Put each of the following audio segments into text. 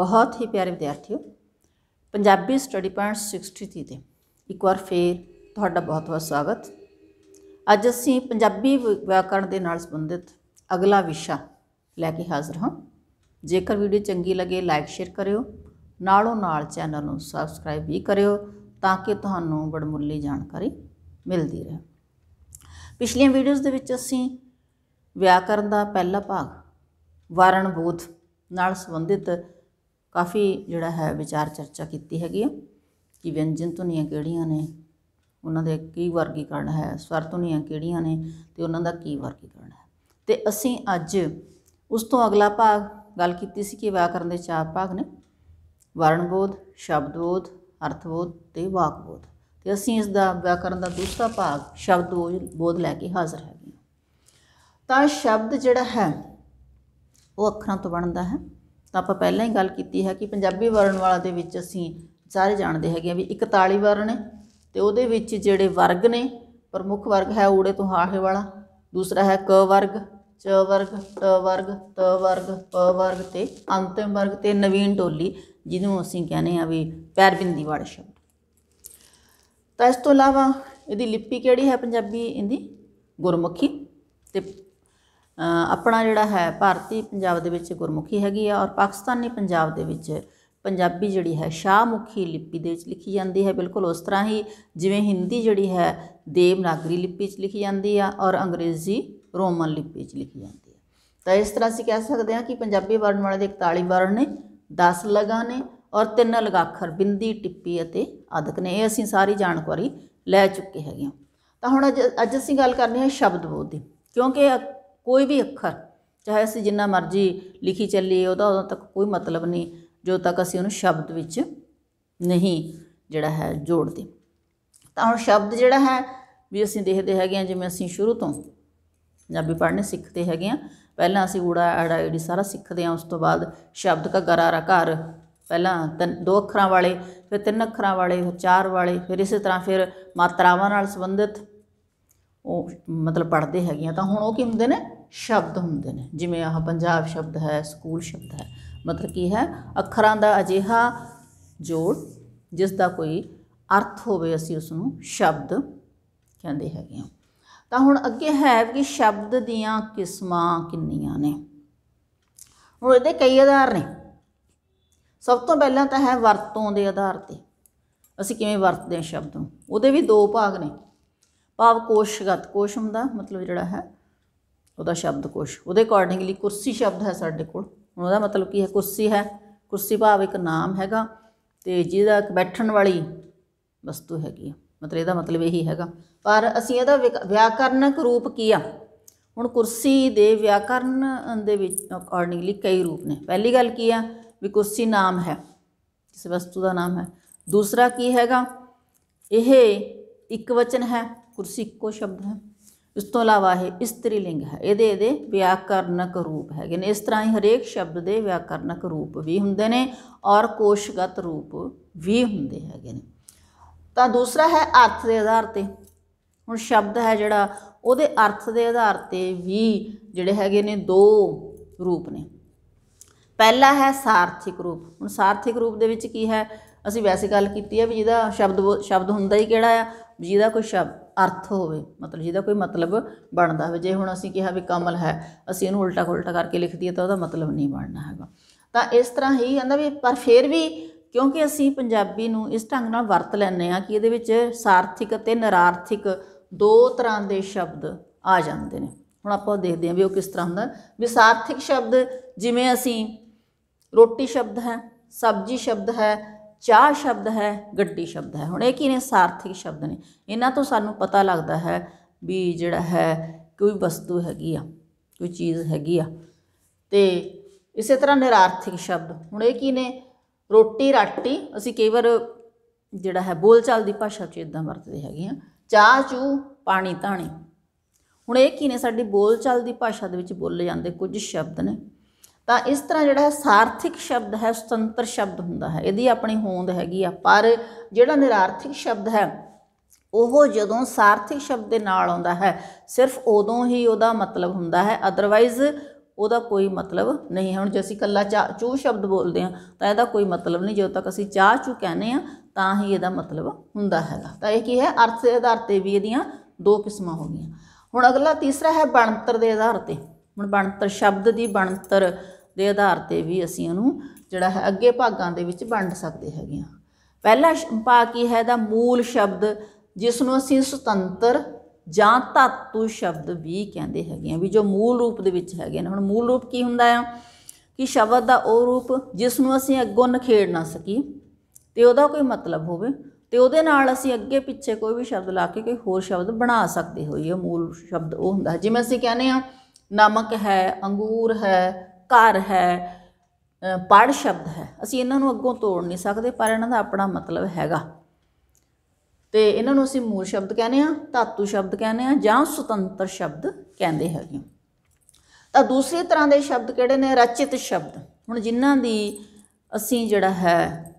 ਬਹੁਤ ਹੀ ਪਿਆਰੇ ਵਿਦਿਆਰਥੀਓ, Punjabi study point 63 ਤੇ ਇੱਕ ਵਾਰ ਫੇਰ ਤੁਹਾਡਾ ਬਹੁਤ-ਬਹੁਤ ਸਵਾਗਤ। ਅੱਜ ਅਸੀਂ ਪੰਜਾਬੀ ਵਿ- ਵਿਆਕਰਣ ਦੇ ਨਾਲ ਸੰਬੰਧਿਤ ਅਗਲਾ ਵਿਸ਼ਾ ਲੈ ਕੇ ਹਾਜ਼ਰ ਹਾਂ। ਜੇਕਰ ਵੀਡੀਓ ਚੰਗੀ ਲੱਗੇ ਲਾਈਕ, ਸ਼ੇਅਰ ਕਰਿਓ, ਨਾਲੋਂ ਨਾਲ ਚੈਨਲ ਨੂੰ ਸਬਸਕ੍ਰਾਈਬ ਵੀ ਕਰਿਓ ਤਾਂ ਕਿ ਤੁਹਾਨੂੰ ਬੜਮੁੱਲੀ ਜਾਣਕਾਰੀ ਮਿਲਦੀ ਰਹੇ। ਪਿਛਲੀਆਂ ਵੀਡੀਓਜ਼ ਦੇ ਵਿੱਚ ਅਸੀਂ ਵਿਆਕਰਣ ਦਾ ਪਹਿਲਾ ਭਾਗ ਵਾਰਣ ਬੋਧ ਨਾਲ ਸੰਬੰਧਿਤ ਕਾਫੀ ਜਿਹੜਾ ਹੈ ਵਿਚਾਰ ਚਰਚਾ ਕੀਤੀ ਹੈਗੀ ਆ ਕਿ ਵਿਅੰਜਨ ਧੁਨੀਆਂ ਕਿਹੜੀਆਂ ਨੇ, ਉਹਨਾਂ ਦੇ ਕੀ ਵਰਗੀਕਰਨ ਹੈ, ਸਵਰ ਧੁਨੀਆਂ ਕਿਹੜੀਆਂ ਨੇ ਤੇ ਉਹਨਾਂ ਦਾ ਕੀ ਵਰਗੀਕਰਨ ਹੈ। ਤੇ ਅਸੀਂ ਅੱਜ ਉਸ ਤੋਂ ਅਗਲਾ ਭਾਗ ਗੱਲ ਕੀਤੀ ਸੀ ਕਿ ਵਿਆਕਰਨ ਦੇ ਚਾਰ ਭਾਗ ਨੇ ਵਰਣ ਬੋਧ ਸ਼ਬਦ ਬੋਧ ਅਰਥ ਬੋਧ ਤੇ ਵਾਕ ਤੇ ਅਸੀਂ ਇਸ ਦਾ ਵਿਆਕਰਣ ਦਾ ਦੂਸਰਾ ਭਾਗ ਸ਼ਬਦ ਬੋਧ- ਬੋਧ ਲੈ ਕੇ ਹਾਜ਼ਰ ਹੈਗੇ ਹਾਂ। ਤਾਂ ਸ਼ਬਦ ਜਿਹੜਾ ਹੈ, ਉਹ ਅੱਖਰਾਂ ਤੋਂ ਬਣਦਾ ਹੈ। ਤਾਂ ਆਪਾਂ ਪਹਿਲਾਂ ਹੀ ਗੱਲ ਕੀਤੀ ਹੈ ਕਿ ਪੰਜਾਬੀ ਵਰਣ ਵਾਲਾ ਦੇ ਵਿੱਚ ਅਸੀਂ ਸਾਰੇ ਜਾਣਦੇ ਹੈਗੇ ਆ ਵੀ 41 ਵਰਣ ਨੇ ਤੇ ਉਹਦੇ ਵਿੱਚ ਜਿਹੜੇ ਵਰਗ ਨੇ, ਪ੍ਰਮੁੱਖ ਵਰਗ ਹੈ ਊੜੇ ਤੋਂ ਹਾਹੇ ਵਾਲਾ, ਦੂਸਰਾ ਹੈ ਕ ਵਰਗ, ਚ ਵਰਗ, ਟ ਵਰਗ, ਤ ਵਰਗ, ਪ ਵਰਗ ਤੇ ਅੰਤਿਮ ਵਰਗ ਤੇ ਨਵੀਨ ਟੋਲੀ, ਜਿਹਨੂੰ ਅਸੀਂ ਕਹਿੰਦੇ ਆ ਵੀ ਪੈਰਬਿੰਦੀ ਵਾਲੇ ਸ਼ਬਦ। ਤਾਂ ਇਸ ਤੋਂ ਇਲਾਵਾ ਇਹਦੀ ਲਿਪੀ ਕਿਹੜੀ ਹੈ ਪੰਜਾਬੀ? ਇਹਦੀ ਗੁਰਮੁਖੀ ਤੇ ਆਪਣਾ ਜਿਹੜਾ ਹੈ ਭਾਰਤੀ ਪੰਜਾਬ ਦੇ ਵਿੱਚ ਗੁਰਮੁਖੀ ਹੈਗੀ ਆ ਔਰ ਪਾਕਿਸਤਾਨੀ ਪੰਜਾਬ ਦੇ ਵਿੱਚ ਪੰਜਾਬੀ ਜਿਹੜੀ ਹੈ ਸ਼ਾਹਮੁਖੀ ਲਿਪੀ ਦੇ ਵਿੱਚ ਲਿਖੀ ਜਾਂਦੀ ਹੈ। ਬਿਲਕੁਲ ਉਸ ਤਰ੍ਹਾਂ ਹੀ ਜਿਵੇਂ ਹਿੰਦੀ ਜਿਹੜੀ ਹੈ ਦੇਵਨਾਗਰੀ ਲਿਪੀ 'ਚ ਲਿਖੀ ਜਾਂਦੀ ਆ ਔਰ ਅੰਗਰੇਜ਼ੀ ਰੋਮਨ ਲਿਪੀ 'ਚ ਲਿਖੀ ਜਾਂਦੀ ਹੈ ਤਾਂ ਇਸ ਤਰ੍ਹਾਂ ਅਸੀਂ ਕਹਿ ਸਕਦੇ ਹਾਂ ਕਿ ਪੰਜਾਬੀ ਵਰਣਮਾਲਾ ਦੇ 41 ਵਰਣ ਨੇ 10 ਲਗਾ ਨੇ ਔਰ ਤਿੰਨ ਲਗਾਖਰ ਬਿੰਦੀ, ਟਿੱਪੀ ਅਤੇ ਅਦਕ ਨੇ। ਇਹ ਅਸੀਂ ਸਾਰੀ ਜਾਣਕਾਰੀ ਲੈ ਚੁੱਕੇ ਹੈਗੇ ਹਾਂ। ਤਾਂ ਹੁਣ ਅੱਜ ਅੱਜ ਅਸੀਂ ਗੱਲ ਕਰਨੀ ਹੈ ਸ਼ਬਦ ਬੋਧ। ਦੀ ਕਿਉਂਕਿ ਅ- ਕੋਈ ਵੀ ਅੱਖਰ, ਚਾਹੇ ਅਸੀਂ ਜਿੰਨਾ ਮਰਜ਼ੀ ਲਿਖੀ ਚੱਲੀਏ, ਉਹਦਾ ਉਦੋਂ ਤੱਕ ਕੋਈ ਮਤਲਬ ਨਹੀਂ, ਜਦੋਂ ਤੱਕ ਅਸੀਂ ਉਹਨੂੰ ਸ਼ਬਦ ਵਿੱਚ ਨਹੀਂ ਜਿਹੜਾ ਹੈ ਜੋੜਦੇ। ਤਾਂ ਹੁਣ ਸ਼ਬਦ ਜਿਹੜਾ ਹੈ ਵੀ ਅਸੀਂ ਦੇਖਦੇ ਹੈਗੇ ਹਾਂ, ਜਿਵੇਂ ਅਸੀਂ ਸ਼ੁਰੂ ਤੋਂ ਪੰਜਾਬੀ ਪੜ੍ਹਨੇ ਸਿੱਖਦੇ ਹੈਗੇ ਆ ਪਹਿਲਾਂ ਅਸੀਂ ਊੜਾ, ਆੜਾ, ਈੜੀ ਸਾਰਾ ਸਿੱਖਦੇ ਆ ਉਸ ਤੋਂ ਬਾਅਦ ਸ਼ਬਦ ਘੱਗਰਾ ਰਾ ਘਰ, ਪਹਿਲਾਂ ਤਿੰਨ, ਦੋ ਅੱਖਰਾਂ ਵਾਲੇ, ਫਿਰ ਤਿੰਨ ਅੱਖਰਾਂ ਵਾਲੇ, ਫਿਰ ਚਾਰ ਵਾਲੇ, ਫਿਰ ਇਸੇ ਤਰ੍ਹਾਂ ਫਿਰ ਮਾਤਰਾਵਾਂ ਨਾਲ ਸੰਬੰਧਿਤ ਉਹ ਮਤਲਬ ਪੜ੍ਹਦੇ ਹੈਗੇ ਆ ਤਾਂ ਹੁਣ ਉਹ ਕੀ ਹੁੰਦੇ ਨੇ? ਸ਼ਬਦ ਹੁੰਦੇ ਨੇ। ਜਿਵੇਂ ਆਹ ਪੰਜਾਬ ਸ਼ਬਦ ਹੈ, ਸਕੂਲ ਸ਼ਬਦ ਹੈ। ਮਤਲਬ ਕੀ ਹੈ? ਅੱਖਰਾਂ ਦਾ ਅਜਿਹਾ ਜੋੜ ਜਿਸ ਦਾ ਕੋਈ ਅਰਥ ਹੋਵੇ, ਅਸੀਂ ਉਸ ਨੂੰ ਸ਼ਬਦ ਕਹਿੰਦੇ ਹੈਗੇ ਆ ਤਾਂ ਹੁਣ ਅੱਗੇ ਹੈ ਕਿ ਸ਼ਬਦ ਦੀਆਂ ਕਿਸਮਾਂ ਕਿੰਨੀਆਂ ਨੇ? ਹੁਣ ਇਹਦੇ ਕਈ ਆਧਾਰ ਨੇ। ਸਭ ਤੋਂ ਪਹਿਲਾਂ ਤਾਂ ਹੈ ਵਰਤੋਂ ਦੇ ਆਧਾਰ ਤੇ। ਅਸੀਂ ਕਿਵੇਂ ਵਰਤਦੇ ਹਾਂ ਸ਼ਬਦ ਨੂੰ? ਉਹਦੇ ਵੀ ਦੋ ਭਾਗ ਨੇ। ਭਾਵ ਕੋਸ਼ਗਤ ਕੋਸ਼ ਹੁੰਦਾ, ਮਤਲਬ ਜਿਹੜਾ ਹੈ, ਉਹਦਾ ਸ਼ਬਦ ਕੋਸ਼। ਉਹਦੇ ਅਕੋਰਡਿੰਗਲੀ ਕੁਰਸੀ ਸ਼ਬਦ ਹੈ ਸਾਡੇ ਕੋਲ। ਹੁਣ ਉਹਦਾ ਮਤਲਬ ਕੀ ਹੈ, ਕੁਰਸੀ ਹੈ। ਕੁਰਸੀ ਭਾਵ ਇੱਕ ਨਾਮ ਹੈਗਾ ਤੇ ਜਿਹਦਾ ਇੱਕ ਬੈਠਣ ਵਾਲੀ ਵਸਤੂ ਹੈਗੀ ਆ। ਮਤਲਬ ਇਹਦਾ ਮਤਲਬ ਇਹੀ ਹੈਗਾ। ਪਰ ਅਸੀਂ ਇਹਦਾ ਵਿਕ- ਵਿਆਕਰਨਕ ਰੂਪ ਕੀ ਆ? ਹੁਣ ਕੁਰਸੀ ਦੇ ਵਿਆਕਰਨ ਦੇ ਵਿੱਚ ਅਕੋਰਡਿੰਗਲੀ ਕਈ ਰੂਪ ਨੇ। ਪਹਿਲੀ ਗੱਲ ਕੀ ਆ? ਵੀ ਕੁਰਸੀ ਨਾਮ ਹੈ। ਕਿਸੇ ਵਸਤੂ ਦਾ ਨਾਮ ਹੈ। ਦੂਸਰਾ ਕੀ ਹੈਗਾ? ਇਹ ਇੱਕ ਵਚਨ ਹੈ। ਕੁਰਸੀ ਇੱਕੋ ਸ਼ਬਦ ਹੈ। ਇਸ ਤੋਂ ਇਲਾਵਾ ਇਹ ਇਸਤਰੀ ਲਿੰਗ ਹੈ। ਇਹਦੇ ਇਹਦੇ ਵਿਆਕਰਨਕ ਰੂਪ ਹੈਗੇ ਨੇ। ਇਸ ਤਰ੍ਹਾਂ ਹੀ ਹਰੇਕ ਸ਼ਬਦ ਦੇ ਵਿਆਕਰਨਕ ਰੂਪ ਵੀ ਹੁੰਦੇ ਨੇ ਔਰ ਕੋਸ਼ਗਤ ਰੂਪ ਵੀ ਹੁੰਦੇ ਹੈਗੇ ਨੇ। ਤਾਂ ਦੂਸਰਾ ਹੈ ਅਰਥ ਦੇ ਆਧਾਰ ਤੇ। ਹੁਣ ਸ਼ਬਦ ਹੈ ਜਿਹੜਾ, ਉਹਦੇ ਅਰਥ ਦੇ ਆਧਾਰ ਤੇ ਵੀ ਜਿਹੜੇ ਹੈਗੇ ਨੇ ਦੋ ਰੂਪ ਨੇ। ਪਹਿਲਾ ਹੈ ਸਾਰਥਿਕ ਰੂਪ। ਹੁਣ ਸਾਰਥਿਕ ਰੂਪ ਦੇ ਵਿੱਚ ਕੀ ਹੈ? ਅਸੀਂ ਵੈਸੇ ਗੱਲ ਕੀਤੀ ਹੈ ਵੀ ਜਿਹਦਾ ਸ਼ਬਦ ਸ਼ਬਦ ਹੁੰਦਾ ਹੀ ਕਿਹੜਾ ਆ? ਵੀ ਜਿਹਦਾ ਕੋਈ ਸ਼ਬਦ ਅਰਥ ਹੋਵੇ, ਮਤਲਬ ਜਿਹਦਾ ਕੋਈ ਮਤਲਬ ਬਣਦਾ ਹੋਵੇ, ਜੇ ਹੁਣ ਅਸੀਂ ਕਿਹਾ ਵੀ ਕਮਲ ਹੈ, ਅਸੀਂ ਇਹਨੂੰ ਉਲਟਾ ਉਲਟਾ ਕਰਕੇ ਲਿਖ ਦਈਏ ਤਾਂ ਉਹਦਾ ਮਤਲਬ ਨਹੀਂ ਬਣਨਾ ਹੈਗਾ। ਤਾਂ ਇਸ ਤਰ੍ਹਾਂ ਹੀ ਕਹਿੰਦਾ ਵੀ, ਪਰ ਫਿਰ ਵੀ ਕਿਉਂਕਿ ਅਸੀਂ ਪੰਜਾਬੀ ਨੂੰ ਇਸ ਢੰਗ ਨਾਲ ਵਰਤ ਲੈਂਦੇ ਆ ਕਿ ਇਹਦੇ ਵਿੱਚ ਸਾਰਥਿਕ ਅਤੇ ਨਿਰਾਰਥਿਕ ਦੋ ਤਰ੍ਹਾਂ ਦੇ ਸ਼ਬਦ ਆ ਜਾਂਦੇ ਨੇ। ਹੁਣ ਆਪਾਂ ਦੇਖਦੇ ਹਾਂ ਵੀ ਉਹ ਕਿਸ ਤਰ੍ਹਾਂ ਹੁੰਦਾ। ਵੀ ਸਾਰਥਿਕ ਸ਼ਬਦ ਜਿਵੇਂ ਅਸੀਂ ਰੋਟੀ ਸ਼ਬਦ ਹੈ, ਸਬਜ਼ੀ ਸ਼ਬਦ ਹੈ ਚਾਹ ਸ਼ਬਦ ਹੈ, ਗੱਡੀ ਸ਼ਬਦ ਹੈ। ਹੁਣ ਇਹ ਕੀ ਨੇ? ਸਾਰਥਿਕ ਸ਼ਬਦ ਨੇ। ਇਹਨਾਂ ਤੋਂ ਸਾਨੂੰ ਪਤਾ ਲੱਗਦਾ ਹੈ ਵੀ ਜਿਹੜਾ ਹੈ, ਕੋਈ ਵਸਤੂ ਹੈਗੀ ਆ, ਕੋਈ ਚੀਜ਼ ਹੈਗੀ ਆ। ਤੇ ਇਸੇ ਤਰ੍ਹਾਂ ਨਿਰਾਰਥਿਕ ਸ਼ਬਦ। ਹੁਣ ਇਹ ਕੀ ਨੇ? ਰੋਟੀ ਰਾਟੀ, ਅਸੀਂ ਕਈ ਵਾਰ ਜਿਹੜਾ ਹੈ, ਬੋਲਚਾਲ ਦੀ ਭਾਸ਼ਾ 'ਚ ਇਦਾਂ ਵਰਤਦੇ ਹੈਗੇ ਆ। ਚਾਹ ਚੂ ਪਾਣੀ, ਧਾਣੀ। ਹੁਣ ਇਹ ਕੀ ਨੇ? ਸਾਡੀ ਬੋਲਚਾਲ ਦੀ ਭਾਸ਼ਾ ਦੇ ਵਿੱਚ ਬੋਲੇ ਜਾਂਦੇ ਕੁਝ ਸ਼ਬਦ ਨੇ। ਤਾਂ ਇਸ ਤਰ੍ਹਾਂ ਜਿਹੜਾ ਹੈ ਸਾਰਥਿਕ ਸ਼ਬਦ ਹੈ, ਸੁਤੰਤਰ ਸ਼ਬਦ ਹੁੰਦਾ ਹੈ। ਇਹਦੀ ਆਪਣੀ ਹੋਂਦ ਹੈਗੀ ਆ। ਪਰ ਜਿਹੜਾ ਨਿਰਾਰਥਿਕ ਸ਼ਬਦ ਹੈ, ਉਹ ਜਦੋਂ ਸਾਰਥਿਕ ਸ਼ਬਦ ਦੇ ਨਾਲ ਆਉਂਦਾ ਹੈ, ਸਿਰਫ ਉਦੋਂ ਹੀ ਉਹਦਾ ਮਤਲਬ ਹੁੰਦਾ ਹੈ। ਅਦਰਵਾਈਜ਼ ਉਹਦਾ ਕੋਈ ਮਤਲਬ ਨਹੀਂ ਹੁਣ ਜੇ ਅਸੀਂ ਕੱਲਾ ਚਾ ਚੂ ਸ਼ਬਦ ਬੋਲਦੇ ਹਾਂ, ਤਾਂ ਇਹਦਾ ਕੋਈ ਮਤਲਬ ਨਹੀਂ। ਜਦੋਂ ਤੱਕ ਅਸੀਂ ਚਾਹ ਚੂ ਕਹਿੰਦੇ ਆ ਤਾਂ ਹੀ ਇਹਦਾ ਮਤਲਬ ਹੁੰਦਾ ਹੈਗਾ। ਤਾਂ ਇਹ ਕੀ ਹੈ? ਅਰਥ ਦੇ ਆਧਾਰ ਤੇ ਵੀ ਇਹਦੀਆਂ ਦੋ ਕਿਸਮਾਂ ਹੋ ਗਈਆਂ। ਹੁਣ ਅਗਲਾ ਤੀਸਰਾ ਹੈ ਬਣਤਰ ਦੇ ਆਧਾਰ ਤੇ। ਹੁਣ ਬਣਤਰ ਸ਼ਬਦ ਦੀ ਬਣਤਰ ਦੇ ਆਧਾਰ ਤੇ ਵੀ ਅਸੀਂ ਉਹਨੂੰ ਜਿਹੜਾ ਹੈ ਅੱਗੇ ਭਾਗਾਂ ਦੇ ਵਿੱਚ ਵੰਡ ਸਕਦੇ ਹੈਗੇ ਹਾਂ। ਪਹਿਲਾ ਸ਼- ਭਾਗ ਕੀ ਹੈ? ਦਾ ਮੂਲ ਸ਼ਬਦ ਜਿਸ ਨੂੰ ਅਸੀਂ ਸੁਤੰਤਰ ਜਾਂ ਧਾਤੂ ਸ਼ਬਦ ਵੀ ਕਹਿੰਦੇ ਹੈਗੇ ਆ ਵੀ ਜੋ ਮੂਲ ਰੂਪ ਦੇ ਵਿੱਚ ਹੈਗੇ ਨੇ। ਹੁਣ ਮੂਲ ਰੂਪ ਕੀ ਹੁੰਦਾ ਆ? ਕਿ ਸ਼ਬਦ ਦਾ ਉਹ ਰੂਪ ਜਿਸ ਨੂੰ ਅਸੀਂ ਅੱਗੋਂ ਨਖੇੜ ਨਾ ਸਕੀ ਤੇ ਉਹਦਾ ਕੋਈ ਮਤਲਬ ਹੋਵੇ, ਤੇ ਉਹਦੇ ਨਾਲ ਅਸੀਂ ਅੱਗੇ ਪਿੱਛੇ ਕੋਈ ਵੀ ਸ਼ਬਦ ਲਾ ਕੇ ਕੋਈ ਹੋਰ ਸ਼ਬਦ ਬਣਾ ਸਕਦੇ ਹੋਈਏ। ਮੂਲ ਸ਼ਬਦ ਉਹ ਹੁੰਦਾ। ਹੈ। ਜਿਵੇਂ ਅਸੀਂ ਕਹਿੰਦੇ ਆ ਨਮਕ ਹੈ, ਅੰਗੂਰ ਹੈ ਘਰ ਹੈ ਅ, ਪੜ੍ਹ ਸ਼ਬਦ ਹੈ। ਅਸੀਂ ਇਹਨਾਂ ਨੂੰ ਅੱਗੋਂ ਤੋੜ ਨਹੀਂ ਸਕਦੇ ਪਰ ਇਹਨਾਂ ਦਾ ਆਪਣਾ ਮਤਲਬ ਹੈਗਾ। ਤੇ ਇਹਨਾਂ ਨੂੰ ਅਸੀਂ ਮੂਲ ਸ਼ਬਦ ਕਹਿੰਦੇ ਆ ਧਾਤੂ ਸ਼ਬਦ ਕਹਿੰਦੇ ਆ ਜਾਂ ਸੁਤੰਤਰ ਸ਼ਬਦ ਕਹਿੰਦੇ ਹੈਗੇ ਤਾਂ ਦੂਸਰੇ ਤਰ੍ਹਾਂ ਦੇ ਸ਼ਬਦ ਕਿਹੜੇ ਨੇ? ਰਚਿਤ ਸ਼ਬਦ। ਹੁਣ ਜਿਨ੍ਹਾਂ ਦੀ ਅਸੀਂ ਜਿਹੜਾ ਹੈ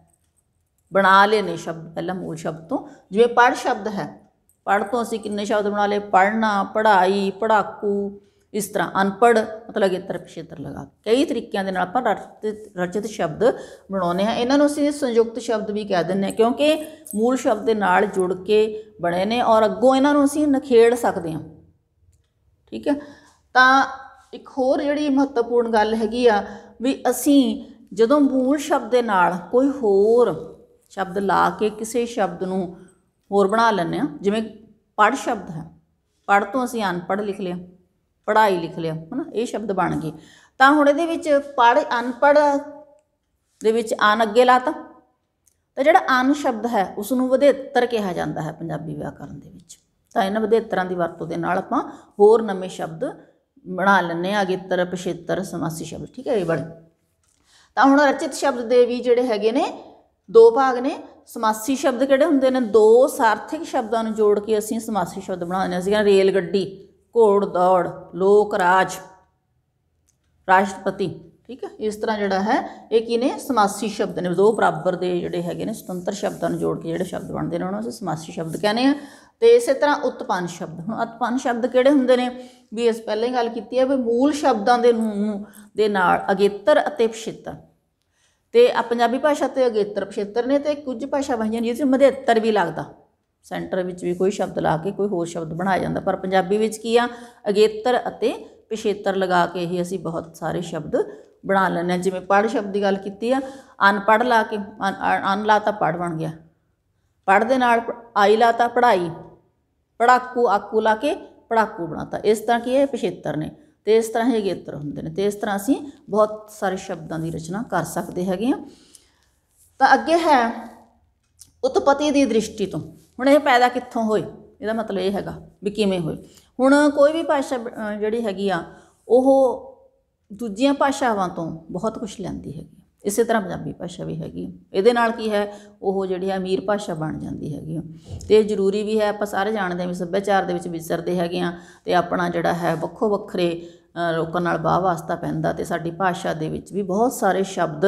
ਬਣਾ ਲਏ ਨੇ ਸ਼ਬਦ ਪਹਿਲਾਂ ਮੂਲ ਸ਼ਬਦ ਤੋਂ ਜਿਵੇਂ ਪੜ੍ਹ ਸ਼ਬਦ ਹੈ। ਪੜ੍ਹ ਤੋਂ ਅਸੀਂ ਕਿੰਨੇ ਸ਼ਬਦ ਬਣਾ ਲਏ? ਪੜ੍ਹਨਾ ਪੜ੍ਹਾਈ ਪੜਾਕੂ ਇਸ ਤਰ੍ਹਾਂ ਅਨਪੜ੍ਹ, ਮਤਲਬ ਅਗੇਤਰ ਪਿਛੇਤਰ ਲਗਾ ਕਈ ਤਰੀਕਿਆਂ ਦੇ ਨਾਲ ਆਪਾਂ ਰਚਿਤ ਰਚਿਤ ਸ਼ਬਦ ਬਣਾਉਂਦੇ ਹਾਂ। ਇਹਨਾਂ ਨੂੰ ਅਸੀਂ ਸੰਯੁਕਤ ਸ਼ਬਦ ਵੀ ਕਹਿ ਦਿੰਦੇ ਹਾਂ, ਕਿਉਂਕਿ ਮੂਲ ਸ਼ਬਦ ਦੇ ਨਾਲ ਜੁੜ ਕੇ ਬਣੇ ਨੇ ਔਰ ਅੱਗੋਂ ਇਹਨਾਂ ਨੂੰ ਅਸੀਂ ਨਖੇੜ ਸਕਦੇ ਹਾਂ। ਠੀਕ ਹੈ? ਤਾਂ ਇੱਕ ਹੋਰ ਜਿਹੜੀ ਮਹੱਤਵਪੂਰਨ ਗੱਲ ਹੈਗੀ ਆ ਵੀ ਅਸੀਂ ਜਦੋਂ ਮੂਲ ਸ਼ਬਦ ਦੇ ਨਾਲ ਕੋਈ ਹੋਰ ਸ਼ਬਦ ਲਾ ਕੇ ਕਿਸੇ ਸ਼ਬਦ ਨੂੰ ਹੋਰ ਬਣਾ ਲੈਂਦੇ ਆ ਜਿਵੇਂ ਪੜ੍ਹ ਸ਼ਬਦ ਹੈ। ਪੜ੍ਹ ਤੋਂ ਅਸੀਂ ਅਨਪੜ੍ਹ ਲਿਖ ਲਿਆ। ਪੜ੍ਹਾਈ ਲਿਖ ਲਿਆ, ਹਨਾ, ਇਹ ਸ਼ਬਦ ਬਣ ਗਏ। ਤਾਂ ਹੁਣ ਇਹਦੇ ਵਿੱਚ ਪੜ੍ਹ, ਅਨਪੜ੍ਹ ਦੇ ਵਿੱਚ ਅਨ ਅੱਗੇ ਲਾਤਾ। ਤਾਂ ਜਿਹੜਾ ਅਨ ਸ਼ਬਦ ਹੈ ਉਸ ਨੂੰ ਵਧੇਤਰ ਕਿਹਾ ਜਾਂਦਾ ਹੈ ਪੰਜਾਬੀ ਵਿਆਕਰਨ ਦੇ ਵਿੱਚ। ਤਾਂ ਇਹਨਾਂ ਵਧੇਤਰਾਂ ਦੀ ਵਰਤੋਂ ਦੇ ਨਾਲ ਆਪਾਂ ਹੋਰ ਨਵੇਂ ਸ਼ਬਦ ਬਣਾ ਲੈਂਦੇ ਆ ਅਗੇਤਰ, ਪਛੇਤਰ, ਸਮਾਸੀ ਸ਼ਬਦ, ਠੀਕ ਹੈ, ਇਹ ਬੜੇ ਤਾਂ ਹੁਣ ਰਚਿਤ ਸ਼ਬਦ ਦੇ ਵੀ ਜਿਹੜੇ ਹੈਗੇ ਨੇ, ਦੋ ਭਾਗ ਨੇ। ਸਮਾਸੀ ਸ਼ਬਦ ਕਿਹੜੇ ਹੁੰਦੇ ਨੇ? ਦੋ ਸਾਰਥਿਕ ਸ਼ਬਦਾਂ ਨੂੰ ਜੋੜ ਕੇ ਅਸੀਂ ਸਮਾਸੀ ਸ਼ਬਦ ਬਣਾਉਂਦੇ ਹਾਂ। ਅਸੀਂ ਕਹਿੰਦੇ ਰੇਲ ਗੱਡੀ। ਘੋੜ ਦੌੜ, ਲੋਕ ਰਾਜ। ਰਾਸ਼ਟਰਪਤੀ, ਠੀਕ ਹੈ? ਇਸ ਤਰ੍ਹਾਂ ਜਿਹੜਾ ਹੈ, ਇਹ ਕੀ ਨੇ? ਸਮਾਸੀ ਸ਼ਬਦ ਨੇ। ਦੋ ਬਰਾਬਰ ਦੇ ਜਿਹੜੇ ਹੈਗੇ ਨੇ, ਸੁਤੰਤਰ ਸ਼ਬਦਾਂ ਨੂੰ ਜੋੜ ਕੇ ਜਿਹੜੇ ਸ਼ਬਦ ਬਣਦੇ ਨੇ, ਉਹਨਾਂ ਨੂੰ ਅਸੀਂ ਸਮਾਸੀ ਸ਼ਬਦ ਕਹਿੰਦੇ ਆ ਤੇ ਇਸੇ ਤਰ੍ਹਾਂ ਉਤਪੰਨ ਸ਼ਬਦ। ਹੁਣ ਉਤਪੰਨ ਸ਼ਬਦ ਕਿਹੜੇ ਹੁੰਦੇ ਨੇ? ਵੀ ਇਸ ਪਹਿਲਾਂ ਹੀ ਗੱਲ ਕੀਤੀ ਹੈ ਵੀ ਮੂਲ ਸ਼ਬਦਾਂ ਦੇ ਨੂੰ, ਦੇ ਨਾਲ ਅਗੇਤਰ ਅਤੇ ਪਛੇਤਰ। ਤੇ ਆ ਪੰਜਾਬੀ ਭਾਸ਼ਾ ਤੇ ਅਗੇਤਰ ਪਿਛੇਤਰ ਨੇ ਤੇ ਕੁਝ ਭਾਸ਼ਾ ਬਹੀਆਂ ਜਿਹਦੇ ਵਿੱਚ ਮਧੇਤਰ ਵੀ ਲੱਗਦਾ। ਸੈਂਟਰ ਵਿੱਚ ਵੀ ਕੋਈ ਸ਼ਬਦ ਲਾ ਕੇ ਕੋਈ ਹੋਰ ਸ਼ਬਦ ਬਣਾਇਆ ਜਾਂਦਾ, ਪਰ ਪੰਜਾਬੀ ਵਿੱਚ ਕੀ ਆ? ਅਗੇਤਰ ਅਤੇ ਪਿਛੇਤਰ ਲਗਾ ਕੇ ਹੀ ਅਸੀਂ ਬਹੁਤ ਸਾਰੇ ਸ਼ਬਦ ਬਣਾ ਲੈਂਦੇ ਹਾਂ। ਜਿਵੇਂ ਪੜ੍ਹ ਸ਼ਬਦ ਦੀ ਗੱਲ ਕੀਤੀ ਆ, ਅਨਪੜ੍ਹ ਲਾ ਕੇ, ਅਨ ਅਨ ਲਾ ਤਾਂ ਪੜ੍ਹ ਬਣ ਗਿਆ। ਪੜ੍ਹ ਦੇ ਨਾਲ ਪ- ਆਈ ਲਾ ਤਾਂ ਪੜ੍ਹਾਈ ਪੜਾਕੂ ਆਕੂ ਲਾ ਕੇ ਪੜਾਕੂ ਬਣਾਤਾ। ਇਸ ਤਰ੍ਹਾਂ ਕੀ ਹੈ ਪਿਛੇਤਰ ਨੇ ਤੇ ਇਸ ਤਰ੍ਹਾਂ ਹੀ ਅਗੇਤਰ ਹੁੰਦੇ ਨੇ ਤੇ ਇਸ ਤਰ੍ਹਾਂ ਅਸੀਂ ਬਹੁਤ ਸਾਰੇ ਸ਼ਬਦਾਂ ਦੀ ਰਚਨਾ ਕਰ ਸਕਦੇ ਹੈਗੇ ਆ ਤਾਂ ਅੱਗੇ ਹੈ ਉਤਪਤੀ ਦੀ ਦ੍ਰਿਸ਼ਟੀ ਤੋਂ। ਹੁਣ ਇਹ ਪੈਦਾ ਕਿੱਥੋਂ ਹੋਏ ਇਹਦਾ ਮਤਲਬ ਇਹ ਹੈਗਾ ਵੀ ਕਿਵੇਂ ਹੋਏ ਹੁਣ ਕੋਈ ਵੀ ਭਾਸ਼ਾ ਜਿਹੜੀ ਹੈਗੀ ਆ, ਉਹ ਦੂਜੀਆਂ ਭਾਸ਼ਾਵਾਂ ਤੋਂ ਬਹੁਤ ਕੁਝ ਲੈਂਦੀ ਹੈਗੀ ਇਸੇ ਤਰ੍ਹਾਂ ਪੰਜਾਬੀ ਭਾਸ਼ਾ ਵੀ ਹੈਗੀ ਇਹਦੇ ਨਾਲ ਕੀ ਹੈ? ਉਹ ਜਿਹੜੀ ਹੈ ਅਮੀਰ ਭਾਸ਼ਾ ਬਣ ਜਾਂਦੀ ਹੈਗੀ ਆ। ਤੇ ਇਹ ਜ਼ਰੂਰੀ ਵੀ ਹੈ, ਆਪਾਂ ਸਾਰੇ ਜਾਣਦੇ ਹਾਂ ਵੀ ਸੱਭਿਆਚਾਰ ਦੇ ਵਿੱਚ ਵਿਚਰਦੇ ਹੈਗੇ ਆ ਤੇ ਆਪਣਾ ਜਿਹੜਾ ਹੈ ਵੱਖੋ ਵੱਖਰੇ ਲੋਕਾਂ ਨਾਲ ਵਾਹ ਵਾਸਤਾ ਪੈਂਦਾ ਤੇ ਸਾਡੀ ਭਾਸ਼ਾ ਦੇ ਵਿੱਚ ਵੀ ਬਹੁਤ ਸਾਰੇ ਸ਼ਬਦ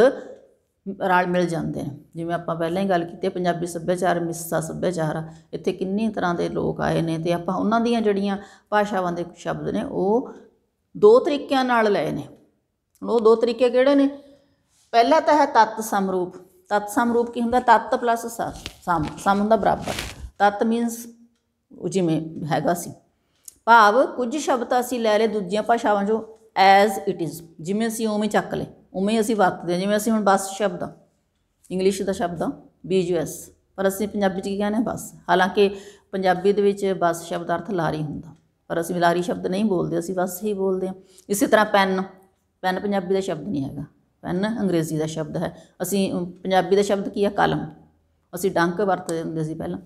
ਰਲ ਮਿਲ ਜਾਂਦੇ ਨੇ ਜਿਵੇਂ ਆਪਾਂ ਪਹਿਲਾਂ ਹੀ ਗੱਲ ਕੀਤੀ ਪੰਜਾਬੀ ਸੱਭਿਆਚਾਰ, ਮਿੱਸਾ ਸੱਭਿਆਚਾਰ ਇੱਥੇ ਕਿੰਨੀ ਤਰ੍ਹਾਂ ਦੇ ਲੋਕ ਆਏ ਨੇ ਤੇ ਆਪਾਂ ਉਹਨਾਂ ਦੀਆਂ ਜਿਹੜੀਆਂ ਭਾਸ਼ਾਵਾਂ ਦੇ ਸ਼ਬਦ ਨੇ, ਉਹ ਦੋ ਤਰੀਕਿਆਂ ਨਾਲ ਲਏ ਨੇ। ਉਹ ਦੋ ਤਰੀਕੇ ਕਿਹੜੇ ਨੇ? ਪਹਿਲਾ ਤਾਂ ਹੈ ਤਤ ਸਮਰੂਪ। ਤਤ ਸਮਰੂਪ ਕੀ ਹੁੰਦਾ? ਤਤ ਪਲੱਸ ਸਮ। ਸਮ ਹੁੰਦਾ ਬਰਾਬਰ। ਤਤ ਮੀਨਸ ਜਿਵੇਂ ਹੈਗਾ ਸੀ। ਭਾਵ ਕੁਝ ਸ਼ਬਦ ਅਸੀਂ ਲੈ ਲਏ ਦੂਜੀਆਂ ਭਾਸ਼ਾਵਾਂ ਜੋ ਐਜ਼ ਇਟ ਇਜ਼ ਜਿਵੇਂ ਅਸੀਂ ਉਵੇਂ ਚੱਕ ਲਏ। ਉਵੇਂ ਹੀ ਅਸੀਂ ਵਰਤਦੇ ਹਾਂ। ਜਿਵੇਂ ਅਸੀਂ ਹੁਣ ਬੱਸ ਸ਼ਬਦ ਆ ਇੰਗਲਿਸ਼ ਦਾ ਸ਼ਬਦ ਆ ਬੀਜੂਐਸ ਪਰ ਅਸੀਂ ਪੰਜਾਬੀ ਚ ਕੀ ਕਹਿੰਦੇ ਹਾਂ? ਬੱਸ। ਹਾਲਾਂਕਿ ਪੰਜਾਬੀ ਦੇ ਵਿੱਚ ਬੱਸ ਸ਼ਬਦ ਅਰਥ ਲਾਰੀ ਹੁੰਦਾ। ਪਰ ਅਸੀਂ ਲਾਰੀ ਸ਼ਬਦ ਨਹੀਂ ਬੋਲਦੇ, ਅਸੀਂ ਬਸ ਹੀ ਬੋਲਦੇ ਹਾਂ। ਇਸੇ ਤਰ੍ਹਾਂ ਪੈਨ ਪੈਨ ਪੰਜਾਬੀ ਦਾ ਸ਼ਬਦ ਨਹੀਂ ਹੈਗਾ। ਪੈਨ ਅੰਗਰੇਜ਼ੀ ਦਾ ਸ਼ਬਦ ਹੈ। ਅਸੀਂ ਪੰਜਾਬੀ ਦਾ ਸ਼ਬਦ ਕੀ ਹੈ? ਕਲਮ। ਅਸੀਂ ਡੰਕ ਵਰਤਦੇ ਹੁੰਦੇ ਸੀ ਪਹਿਲਾਂ।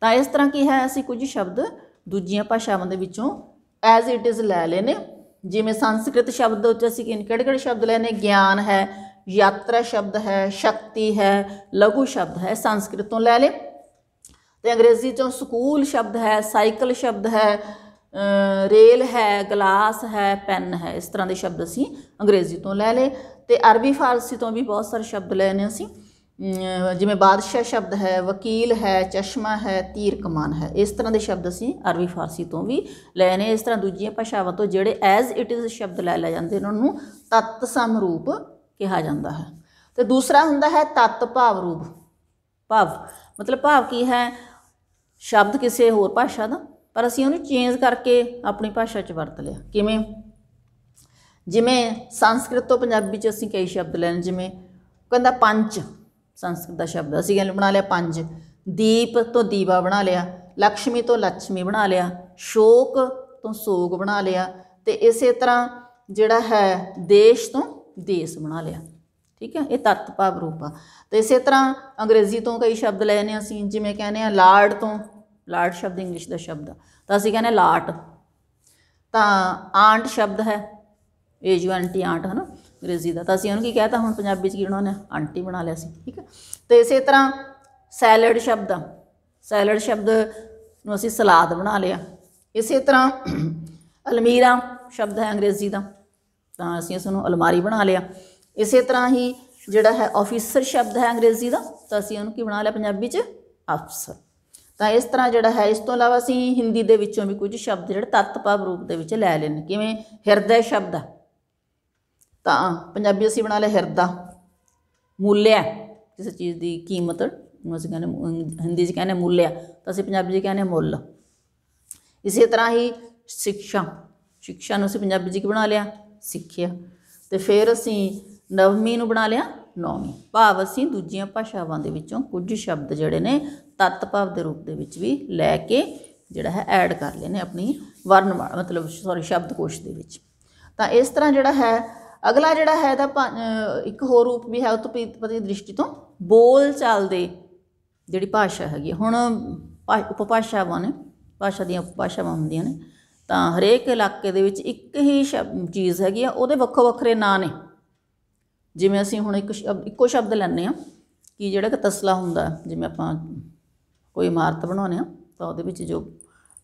ਤਾਂ ਇਸ ਤਰ੍ਹਾਂ ਕੀ ਹੈ? ਅਸੀਂ ਕੁਝ ਸ਼ਬਦ ਦੂਜੀਆਂ ਭਾਸ਼ਾਵਾਂ ਦੇ ਵਿੱਚੋਂ ਐਜ਼ ਇਟ ਇਜ਼ ਲੈ ਲਏ ਨੇ ਜਿਵੇਂ ਸੰਸਕ੍ਰਿਤ ਸ਼ਬਦ ਉੱਤੇ ਅਸੀਂ ਕਿਹੜੇ ਕਿਹੜੇ ਸ਼ਬਦ ਲਏ ਗਿਆਨ ਹੈ, ਯਾਤਰਾ ਸ਼ਬਦ ਹੈ, ਸ਼ਕਤੀ ਹੈ, ਲਘੂ ਸ਼ਬਦ ਹੈ ਸੰਸਕ੍ਰਿਤ ਤੋਂ ਲੈ ਲਏ ਤੇ ਅੰਗਰੇਜ਼ੀ ਚੋਂ ਸਕੂਲ ਸ਼ਬਦ ਹੈ, ਸਾਈਕਲ ਸ਼ਬਦ ਹੈ ਰੇਲ ਹੈ, ਗਲਾਸ ਹੈ, ਪੈਨ ਹੈ, ਇਸ ਤਰ੍ਹਾਂ ਦੇ ਸ਼ਬਦ ਅਸੀਂ ਅੰਗਰੇਜ਼ੀ ਤੋਂ ਲੈ ਲਏ। ਤੇ ਅਰਬੀ ਫਾਰਸੀ ਤੋਂ ਵੀ ਬਹੁਤ ਸਾਰੇ ਸ਼ਬਦ ਲਏ ਅਸੀਂ। ਜਿਵੇਂ ਬਾਦਸ਼ਾਹ ਸ਼ਬਦ ਹੈ, ਵਕੀਲ ਹੈ, ਚਸ਼ਮਾ ਹੈ, ਤੀਰ ਕਮਾਨ ਹੈ। ਇਸ ਤਰ੍ਹਾਂ ਦੇ ਸ਼ਬਦ ਅਸੀਂ ਅਰਬੀ ਫਾਰਸੀ ਤੋਂ ਵੀ ਲਏ ਨੇ। ਇਸ ਤਰ੍ਹਾਂ ਦੂਜੀਆਂ ਭਾਸ਼ਾਵਾਂ ਤੋਂ ਜਿਹੜੇ ਐਜ਼ ਇਟ ਇਜ਼ ਸ਼ਬਦ ਲੈ ਲੈ ਜਾਂਦੇ ਉਹਨਾਂ ਨੂੰ ਤਤ ਸਮਰੂਪ ਕਿਹਾ ਜਾਂਦਾ ਹੈ। ਤੇ ਦੂਸਰਾ ਹੁੰਦਾ ਹੈ ਤਤ ਭਾਵ ਰੂਪ। ਭਾਵ, ਮਤਲਬ ਭਾਵ ਕੀ ਹੈ? ਸ਼ਬਦ ਕਿਸੇ ਹੋਰ ਭਾਸ਼ਾ ਦਾ, ਪਰ ਅਸੀਂ ਉਹਨੂੰ ਚੇਂਜ ਕਰਕੇ ਆਪਣੀ ਭਾਸ਼ਾ 'ਚ ਵਰਤ ਲਿਆ। ਕਿਵੇਂ? ਜਿਵੇਂ ਸੰਸਕ੍ਰਿਤ ਤੋਂ ਪੰਜਾਬੀ 'ਚ ਅਸੀਂ ਕਈ ਸ਼ਬਦ ਲੈਣ, ਜਿਵੇਂ ਕਹਿੰਦਾ ਪੰਚ ਸੰਸਕ੍ਰਿਤ ਦਾ ਸ਼ਬਦ। ਅਸੀਂ ਗੱਲ ਬਣਾ ਲਿਆ ਪੰਜ। ਦੀਪ ਤੋਂ ਦੀਵਾ ਬਣਾ ਲਿਆ ਲక్ష్ਮੀ ਤੋਂ ਲక్ష్ਮੀ ਬਣਾ ਲਿਆ, ਸ਼ੋਕ ਤੋਂ ਸੋਗ ਬਣਾ ਲਿਆ ਤੇ ਇਸੇ ਤਰ੍ਹਾਂ ਜਿਹੜਾ ਹੈ ਦੇਸ਼ ਤੋਂ ਦੇਸ਼ ਬਣਾ ਲਿਆ। ਠੀਕ ਹੈ, ਇਹ ਤੱਤ ਭਾਵ ਰੂਪ ਆ। ਤੇ ਇਸੇ ਤਰ੍ਹਾਂ ਅੰਗਰੇਜ਼ੀ ਤੋਂ ਕਈ ਸ਼ਬਦ ਲਏ ਨੇ ਅਸੀਂ, ਜਿਵੇਂ ਕਹਿੰਦੇ ਆ ਲਾਰਡ ਤੋਂ, ਲਾਰਡ ਸ਼ਬਦ ਇੰਗਲਿਸ਼ ਦਾ ਸ਼ਬਦ ਆ। ਤਾਂ ਅਸੀਂ ਕਹਿੰਦੇ ਲਾਟ। ਤਾਂ ਆਂਟ ਸ਼ਬਦ ਹੈ ਏਜ ਯੂ ਐਂਟੀ ਆਂਟ, ਹਨਾ? ਅੰਗਰੇਜ਼ੀ ਦਾ। ਤਾਂ ਅਸੀਂ ਉਹਨੂੰ ਕੀ ਕਹਿਤਾ ਹੁਣ ਪੰਜਾਬੀ ਚ ਕੀ ਬਣਾਉਂਦੇ ਹਾਂ ਆਂਟੀ ਬਣਾ ਲਿਆ ਸੀ, ਠੀਕ ਹੈ ਤੇ ਇਸੇ ਤਰ੍ਹਾਂ ਸੈਲਡ ਸ਼ਬਦ ਸੈਲਡ ਸ਼ਬਦ ਨੂੰ ਅਸੀਂ ਸਲਾਦ ਬਣਾ ਲਿਆ। ਇਸੇ ਤਰ੍ਹਾਂ ਅਲਮੀਰਾ ਸ਼ਬਦ ਹੈ ਅੰਗਰੇਜ਼ੀ ਦਾ। ਤਾਂ ਅਸੀਂ ਇਸ ਨੂੰ ਅਲਮਾਰੀ ਬਣਾ ਲਿਆ। ਇਸੇ ਤਰ੍ਹਾਂ ਹੀ ਜਿਹੜਾ ਹੈ ਆਫੀਸਰ ਸ਼ਬਦ ਹੈ ਅੰਗਰੇਜ਼ੀ ਦਾ, ਤਾਂ ਅਸੀਂ ਉਹਨੂੰ ਕੀ ਬਣਾ ਲਿਆ ਪੰਜਾਬੀ ਚ? ਅਫਸਰ। ਤਾਂ ਇਸ ਤਰ੍ਹਾਂ ਜਿਹੜਾ ਹੈ, ਇਸ ਤੋਂ ਇਲਾਵਾ ਅਸੀਂ ਹਿੰਦੀ ਦੇ ਵਿੱਚੋਂ ਵੀ ਕੁਝ ਸ਼ਬਦ ਜਿਹੜੇ ਤੱਤ ਭਾਵ ਰੂਪ ਦੇ ਵਿੱਚ ਲੈ ਲੈਣੇ ਕਿਵੇਂ? ਹਿਰਦੈ ਸ਼ਬਦ ਆ। ਤਾਂ ਪੰਜਾਬੀ ਅਸੀਂ ਬਣਾ ਲਿਆ ਹਿਰਦਾ। ਮੁੱਲਿਆ, ਕਿਸੇ ਚੀਜ਼ ਦੀ ਕੀਮਤ ਨੂੰ ਅਸੀਂ ਕਹਿੰਦੇ ਹਿੰਦੀ 'ਚ ਕਹਿੰਦੇ ਮੁੱਲਿਆ, ਤਾਂ ਅਸੀਂ ਪੰਜਾਬੀ 'ਚ ਕਹਿੰਦੇ ਮੁੱਲ। ਇਸੇ ਤਰ੍ਹਾਂ ਹੀ ਸਿੱਖਿਆ ਸਿੱਖਿਆ ਨੂੰ ਅਸੀਂ ਪੰਜਾਬੀ 'ਚ ਕੀ ਬਣਾ ਲਿਆ? ਸਿੱਖਿਆ। ਤੇ ਫਿਰ ਅਸੀਂ ਨਵਮੀ ਨੂੰ ਬਣਾ ਲਿਆ ਨੌਵੀਂ। ਭਾਵ ਅਸੀਂ ਦੂਜੀਆਂ ਭਾਸ਼ਾਵਾਂ ਦੇ ਵਿੱਚੋਂ ਕੁਝ ਸ਼ਬਦ ਜਿਹੜੇ ਨੇ ਤੱਤ ਭਾਵ ਦੇ ਰੂਪ ਦੇ ਵਿੱਚ ਵੀ ਲੈ ਕੇ ਜਿਹੜਾ ਹੈ ਐਡ ਕਰ ਲਏ ਨੇ ਆਪਣੀ ਵਰਣਮਾਲਾ, ਮਤਲਬ ਸੌਰੀ ਸ਼ਬਦਕੋਸ਼ ਦੇ ਵਿੱਚ। ਤਾਂ ਇਸ ਤਰ੍ਹਾਂ ਜਿਹੜਾ ਹੈ ਅਗਲਾ ਜਿਹੜਾ ਹੈ ਇਹਦਾ ਪੰ- ਇੱਕ ਹੋਰ ਰੂਪ ਵੀ ਹੈ ਉਤਪਤੀ ਦ੍ਰਿਸ਼ਟੀ ਤੋਂ ਬੋਲ ਚਾਲ ਦੇ ਜਿਹੜੀ ਭਾਸ਼ਾ ਹੈਗੀ ਹੈ। ਹੁਣ ਭਾ- ਉਪਭਾਸ਼ਾਵਾਂ ਨੇ, ਭਾਸ਼ਾ ਦੀਆਂ ਉਪਭਾਸ਼ਾਵਾਂ ਹੁੰਦੀਆਂ ਨੇ, ਤਾਂ ਹਰੇਕ ਇਲਾਕੇ ਦੇ ਵਿੱਚ ਇੱਕ ਹੀ ਸ਼ਬ- ਚੀਜ਼ ਹੈਗੀ ਆ, ਉਹਦੇ ਵੱਖੋ ਵੱਖਰੇ ਨਾਂ ਨੇ ਜਿਵੇਂ ਅਸੀਂ ਹੁਣ ਇੱਕ ਸ਼ਬ- ਇੱਕੋ ਸ਼ਬਦ ਲੈਂਦੇ ਆ ਕਿ ਜਿਹੜਾ ਕਿ ਤਸਲਾ ਹੁੰਦਾ, ਜਿਵੇਂ ਆਪਾਂ ਕੋਈ ਇਮਾਰਤ ਬਣਾਉਂਦੇ ਆ ਤਾਂ ਉਹਦੇ ਵਿੱਚ ਜੋ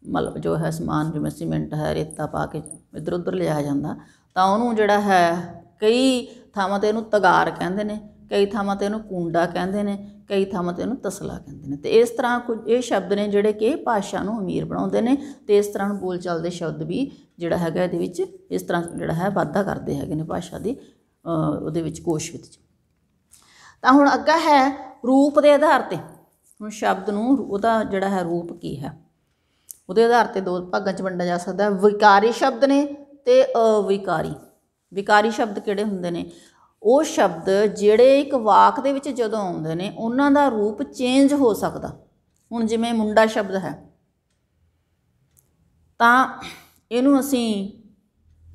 ਮਤਲਬ ਜੋ ਹੈ ਸਮਾਨ, ਜਿਵੇਂ ਸੀਮੈਂਟ ਹੈ, ਰੇਤਾ ਪਾ ਕੇ ਇੱਧਰ ਉੱਧਰ ਲਿਆਇਆ ਜਾਂਦਾ ਤਾਂ ਉਹਨੂੰ ਜਿਹੜਾ ਹੈ, ਕਈ ਥਾਵਾਂ ਤੇ ਇਹਨੂੰ ਤਗਾਰ ਕਹਿੰਦੇ ਨੇ, ਕਈ ਥਾਵਾਂ ਤੇ ਇਹਨੂੰ ਕੁੰਡਾ ਕਹਿੰਦੇ ਨੇ, ਕਈ ਥਾਵਾਂ ਤੇ ਇਹਨੂੰ ਤਸਲਾ ਕਹਿੰਦੇ ਨੇ। ਤੇ ਇਸ ਤਰ੍ਹਾਂ ਕੁਝ ਇਹ ਸ਼ਬਦ ਨੇ ਜਿਹੜੇ ਕਿ ਭਾਸ਼ਾ ਨੂੰ ਅਮੀਰ ਬਣਾਉਂਦੇ ਨੇ ਤੇ ਇਸ ਤਰ੍ਹਾਂ ਬੋਲਚਾਲ ਦੇ ਸ਼ਬਦ ਵੀ ਜਿਹੜਾ ਹੈਗਾ ਇਹਦੇ ਵਿੱਚ ਇਸ ਤਰ੍ਹਾਂ ਜਿਹੜਾ ਹੈ ਵਾਧਾ ਕਰਦੇ ਹੈਗੇ ਨੇ ਭਾਸ਼ਾ ਦੀ ਉਹਦੇ ਵਿੱਚ ਕੋਸ਼ ਵਿੱਚ। ਤਾਂ ਹੁਣ ਅੱਗਾ ਹੈ ਰੂਪ ਦੇ ਆਧਾਰ ਤੇ। ਹੁਣ ਸ਼ਬਦ ਨੂੰ ਉਹਦਾ ਜਿਹੜਾ ਹੈ ਰੂਪ ਕੀ ਹੈ? ਉਹਦੇ ਆਧਾਰ ਤੇ ਦੋ ਭਾਗਾਂ 'ਚ ਵੰਡਿਆ ਜਾ ਸਕਦਾ ਹੈ। ਵਿਕਾਰੀ ਸ਼ਬਦ ਨੇ ਤੇ ਅਵਿਕਾਰੀ। ਵਿਕਾਰੀ ਸ਼ਬਦ ਕਿਹੜੇ ਹੁੰਦੇ ਨੇ? ਉਹ ਸ਼ਬਦ ਜਿਹੜੇ ਇੱਕ ਵਾਕ ਦੇ ਵਿੱਚ ਜਦੋਂ ਆਉਂਦੇ ਨੇ, ਉਹਨਾਂ ਦਾ ਰੂਪ ਚੇਂਜ ਹੋ ਸਕਦਾ। ਹੁਣ ਜਿਵੇਂ ਮੁੰਡਾ ਸ਼ਬਦ ਹੈ। ਤਾਂ ਇਹਨੂੰ ਅਸੀਂ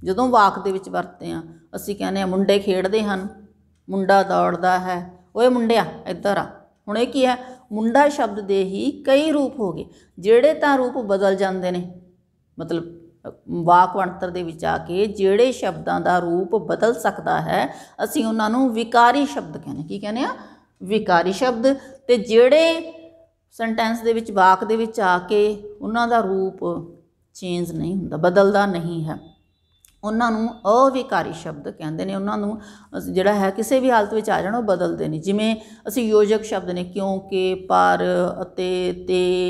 ਜਦੋਂ ਵਾਕ ਦੇ ਵਿੱਚ ਵਰਤਦੇ ਆ ਅਸੀਂ ਕਹਿੰਦੇ ਆ ਮੁੰਡੇ ਖੇਡਦੇ ਹਨ, ਮੁੰਡਾ ਦੌੜਦਾ ਹੈ। ਓਏ ਮੁੰਡਿਆ, ਇੱਧਰ ਆ। ਹੁਣ ਇਹ ਕੀ ਹੈ? ਮੁੰਡਾ ਸ਼ਬਦ ਦੇ ਹੀ ਕਈ ਰੂਪ ਹੋ ਗਏ, ਜਿਹੜੇ ਤਾਂ ਰੂਪ ਬਦਲ ਜਾਂਦੇ ਨੇ। ਮਤਲਬ ਵਾਕ ਬਣਤਰ ਦੇ ਵਿੱਚ ਆ ਕੇ ਜਿਹੜੇ ਸ਼ਬਦਾਂ ਦਾ ਰੂਪ ਬਦਲ ਸਕਦਾ ਹੈ, ਅਸੀਂ ਉਹਨਾਂ ਨੂੰ ਵਿਕਾਰੀ ਸ਼ਬਦ ਕਹਿੰਦੇ ਕੀ ਕਹਿੰਦੇ ਆ? ਵਿਕਾਰੀ ਸ਼ਬਦ। ਤੇ ਜਿਹੜੇ ਸੈਂਟੈਂਸ ਦੇ ਵਿੱਚ, ਵਾਕ ਦੇ ਵਿੱਚ ਆ ਕੇ ਉਹਨਾਂ ਦਾ ਰੂਪ ਚੇਂਜ ਨਹੀਂ ਹੁੰਦਾ, ਬਦਲਦਾ ਨਹੀਂ ਹੈ। ਉਹਨਾਂ ਨੂੰ ਅਵਿਕਾਰੀ ਸ਼ਬਦ ਕਹਿੰਦੇ ਨੇ। ਉਹਨਾਂ ਨੂੰ ਅਸੀਂ, ਜਿਹੜਾ ਹੈ, ਕਿਸੇ ਵੀ ਹਾਲਤ ਵਿੱਚ ਆ ਜਾਣ, ਉਹ ਬਦਲਦੇ ਨਹੀਂ। ਜਿਵੇਂ ਅਸੀਂ ਯੋਜਕ ਸ਼ਬਦ ਨੇ ਕਿਉਂਕਿ, ਪਰ ਅਤੇ, ਤੇ,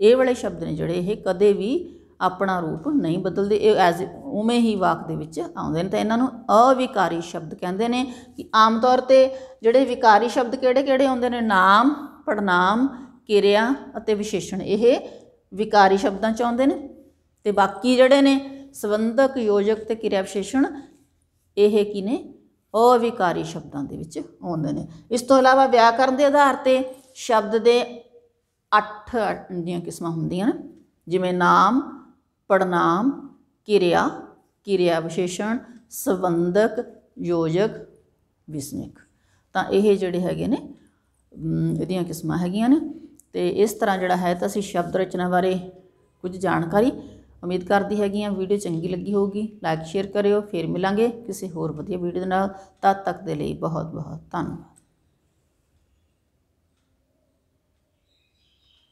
ਇਹ ਵਾਲੇ ਸ਼ਬਦ ਨੇ ਜਿਹੜੇ, ਇਹ ਕਦੇ ਵੀ ਆਪਣਾ ਰੂਪ ਨਹੀਂ ਬਦਲਦੇ ਇਹ ਐਜ਼ ਉਵੇਂ ਹੀ ਵਾਕ ਦੇ ਵਿੱਚ ਆਉਂਦੇ ਨੇ ਤਾਂ ਇਹਨਾਂ ਨੂੰ ਅਵਿਕਾਰੀ ਸ਼ਬਦ ਕਹਿੰਦੇ ਨੇ ਕਿ ਆਮ ਤੌਰ ਤੇ ਜਿਹੜੇ ਵਿਕਾਰੀ ਸ਼ਬਦ ਕਿਹੜੇ-ਕਿਹੜੇ ਆਉਂਦੇ ਨੇ ਨਾਮ ਪੜਨਾਮ ਕਿਰਿਆ ਅਤੇ ਵਿਸ਼ੇਸ਼ਣ ਇਹ ਵਿਕਾਰੀ ਸ਼ਬਦਾਂ ਚ ਆਉਂਦੇ ਨੇ ਤੇ ਬਾਕੀ ਜਿਹੜੇ ਨੇ ਸੰਬੰਧਕ ਯੋਜਕ ਤੇ ਕਿਰਿਆ ਵਿਸ਼ੇਸ਼ਣ ਇਹ ਕੀ ਨੇ ਅਵਿਕਾਰੀ ਸ਼ਬਦਾਂ ਦੇ ਵਿੱਚ ਆਉਂਦੇ ਨੇ ਇਸ ਤੋਂ ਇਲਾਵਾ ਵਿਆਕਰਨ ਦੇ ਆਧਾਰ ਤੇ ਸ਼ਬਦ ਦੇ 8 ਦੀਆਂ ਕਿਸਮਾਂ ਹੁੰਦੀਆਂ ਨੇ ਜਿਵੇਂ ਨਾਮ ਪੜਨਾਮ ਕਿਰਿਆ ਕਿਰਿਆ ਵਿਸ਼ੇਸ਼ਣ, ਸੰਬੰਧਕ, ਯੋਜਕ, ਵਿਸਮਿਕ। ਤਾਂ ਇਹ ਜਿਹੜੇ ਹੈਗੇ ਨੇ ਇਹਦੀਆਂ ਕਿਸਮਾਂ ਹੈਗੀਆਂ ਨੇ। ਤੇ ਇਸ ਤਰ੍ਹਾਂ ਜਿਹੜਾ ਹੈ ਤਾਂ ਅਸੀਂ ਸ਼ਬਦ ਰਚਨਾ ਬਾਰੇ ਕੁਝ ਜਾਣਕਾਰੀ ਉਮੀਦ ਕਰਦੀ ਹੈਗੀ ਆ ਵੀਡੀਓ ਚੰਗੀ ਲੱਗੀ ਹੋਊਗੀ। ਲਾਈਕ ਸ਼ੇਅਰ ਕਰਿਓ। ਫਿਰ ਮਿਲਾਂਗੇ ਕਿਸੇ ਹੋਰ ਵਧੀਆ ਵੀਡੀਓ ਦੇ ਨਾਲ। ਤਦ ਤੱਕ ਦੇ ਲਈ ਬਹੁਤ ਬਹੁਤ ਧੰਨਵਾਦ।